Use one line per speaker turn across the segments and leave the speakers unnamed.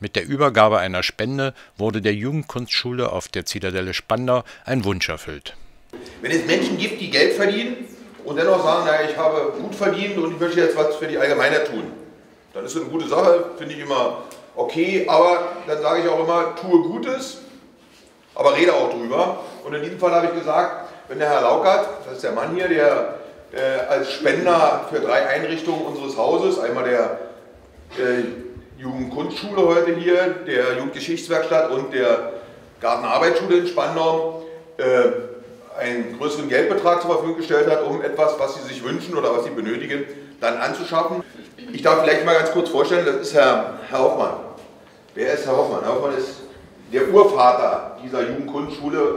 Mit der Übergabe einer Spende wurde der Jugendkunstschule auf der Zitadelle Spandau ein Wunsch erfüllt.
Wenn es Menschen gibt, die Geld verdienen und dennoch sagen, naja, ich habe gut verdient und ich möchte jetzt was für die Allgemeinheit tun, dann ist das eine gute Sache, finde ich immer okay, aber dann sage ich auch immer, tue Gutes, aber rede auch drüber. Und in diesem Fall habe ich gesagt, wenn der Herr Laukert, das ist der Mann hier, der äh, als Spender für drei Einrichtungen unseres Hauses, einmal der äh, Jugendkunstschule heute hier, der Jugendgeschichtswerkstatt und der Gartenarbeitsschule in Spandau äh, einen größeren Geldbetrag zur Verfügung gestellt hat, um etwas, was sie sich wünschen oder was sie benötigen, dann anzuschaffen. Ich darf vielleicht mal ganz kurz vorstellen, das ist Herr, Herr Hoffmann. Wer ist Herr Hoffmann? Herr Hoffmann ist der Urvater dieser Jugendkunstschule,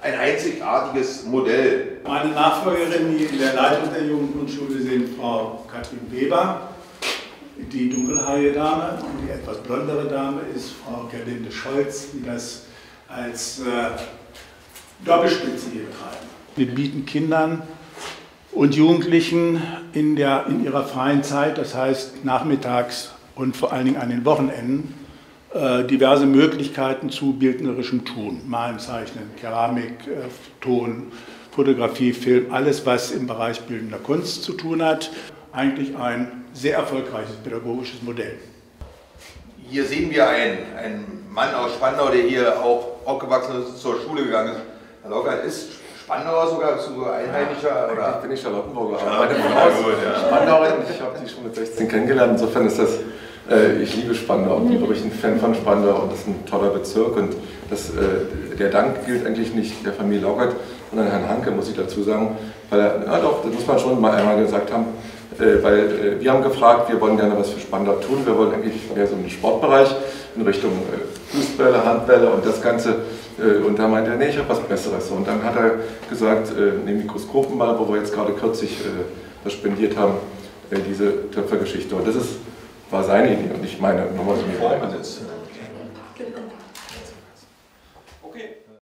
ein einzigartiges Modell.
Meine Nachfolgerin, die in der Leitung der Jugendkunstschule sind, Frau Katrin Weber die dunkelhaarige Dame und die etwas blondere Dame ist Frau Gerlinde Scholz, die das als äh, Doppelspitze hier betreiben. Wir bieten Kindern und Jugendlichen in, der, in ihrer freien Zeit, das heißt nachmittags und vor allen Dingen an den Wochenenden, äh, diverse Möglichkeiten zu bildnerischem Tun. Malen, Zeichnen, Keramik, äh, Ton, Fotografie, Film, alles, was im Bereich bildender Kunst zu tun hat. Eigentlich ein sehr erfolgreiches pädagogisches Modell.
Hier sehen wir einen, einen Mann aus Spandau, der hier auch aufgewachsen ist, zur Schule gegangen ist. Herr Lockert, ist Spandauer sogar zu einheitlicher?
Ja, oder? bin ich Charlottenburger. Frau ist Spandauerin. Ich habe die schon mit 16 kennengelernt. Insofern ist das, äh, ich liebe Spandau und bin wirklich ein Fan von Spandau und das ist ein toller Bezirk. Und das, äh, der Dank gilt eigentlich nicht der Familie Laugert, sondern Herrn Hanke, muss ich dazu sagen. Weil er, ja doch, das muss man schon mal einmal gesagt haben, weil äh, wir haben gefragt, wir wollen gerne was für Spandau tun, wir wollen eigentlich mehr so einen Sportbereich in Richtung äh, Fußbälle, Handbälle und das Ganze. Und da meinte er, nee, ich habe was Besseres. Und dann hat er gesagt, neben Mikroskopen mal, wo wir jetzt gerade kürzlich was spendiert haben, diese Töpfergeschichte. Und das ist, war seine Idee und nicht meine Nummer.
So